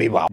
Blabby Bob.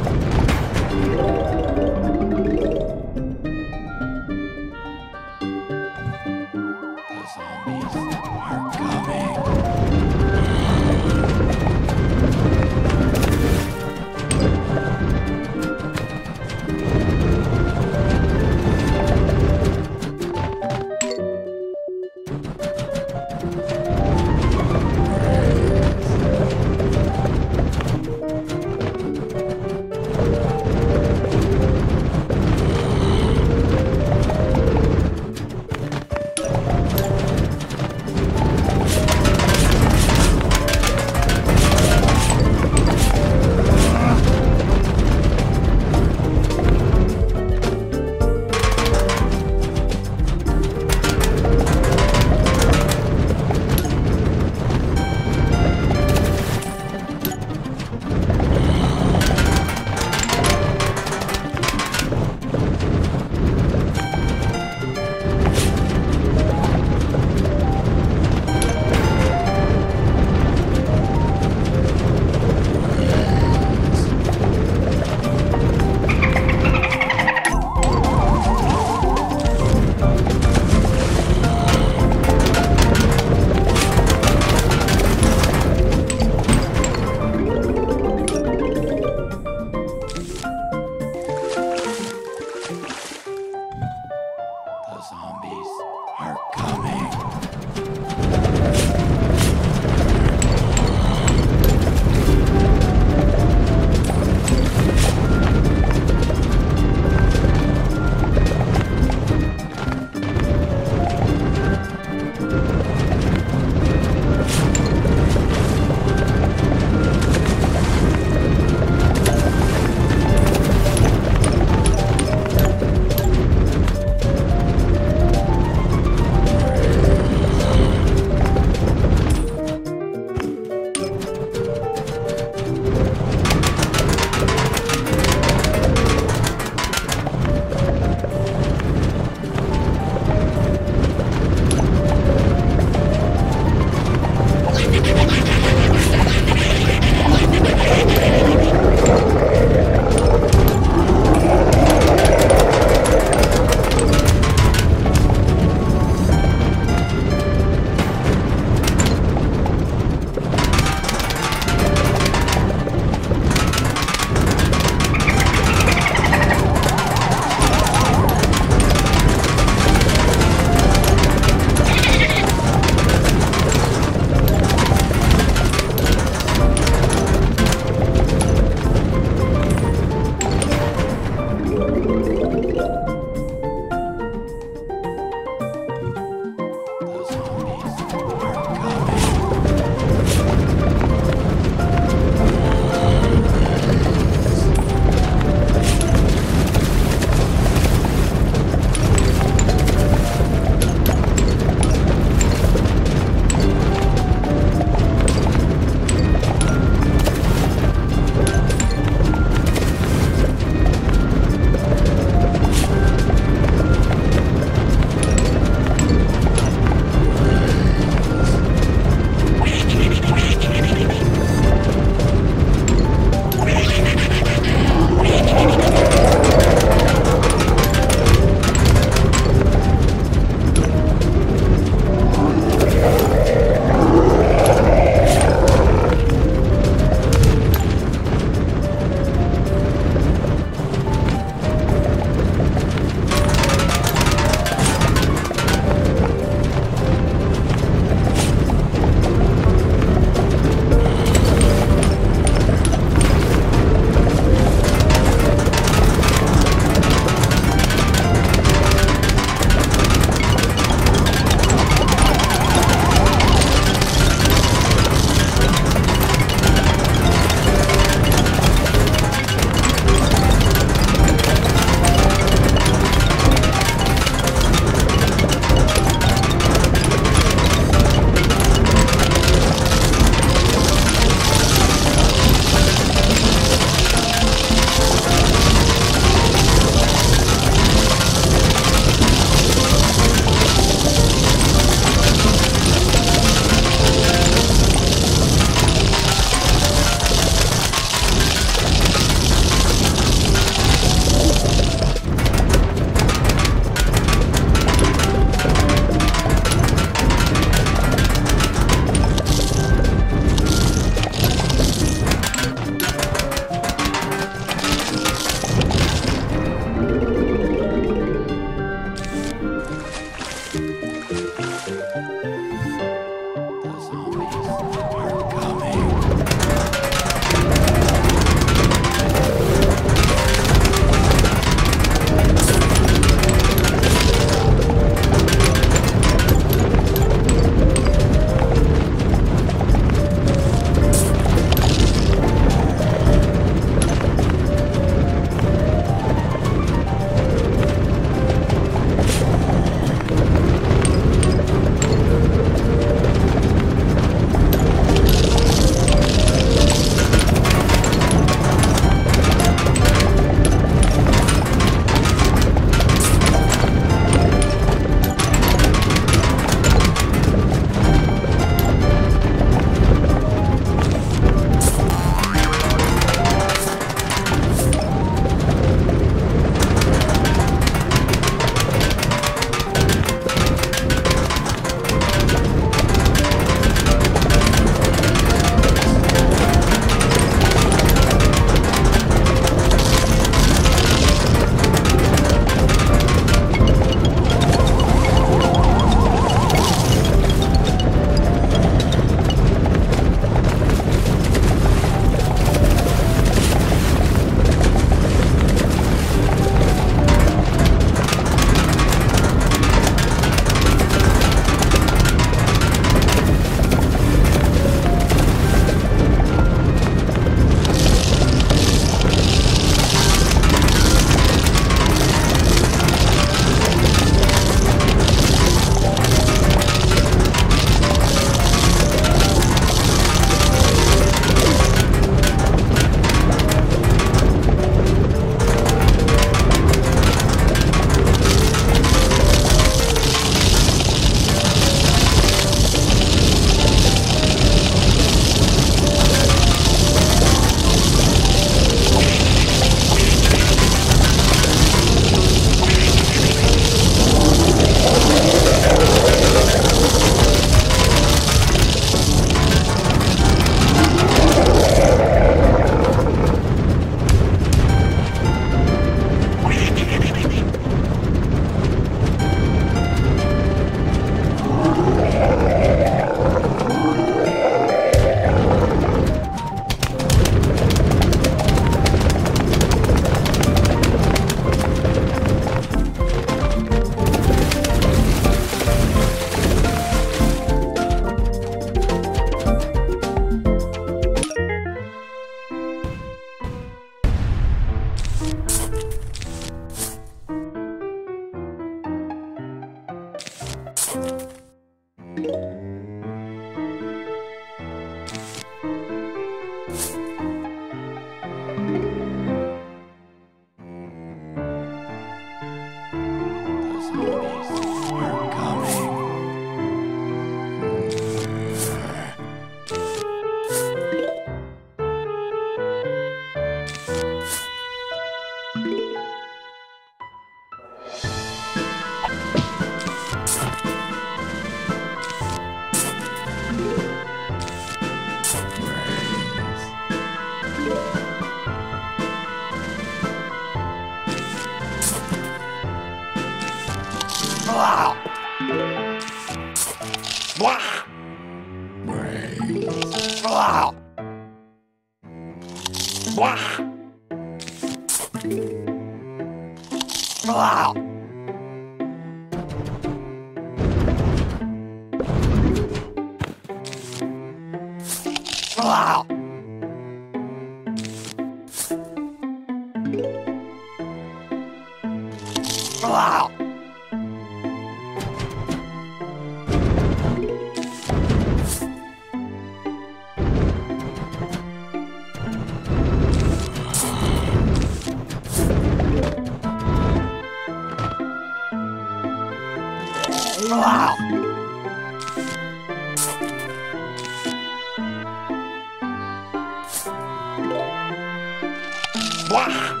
Blah!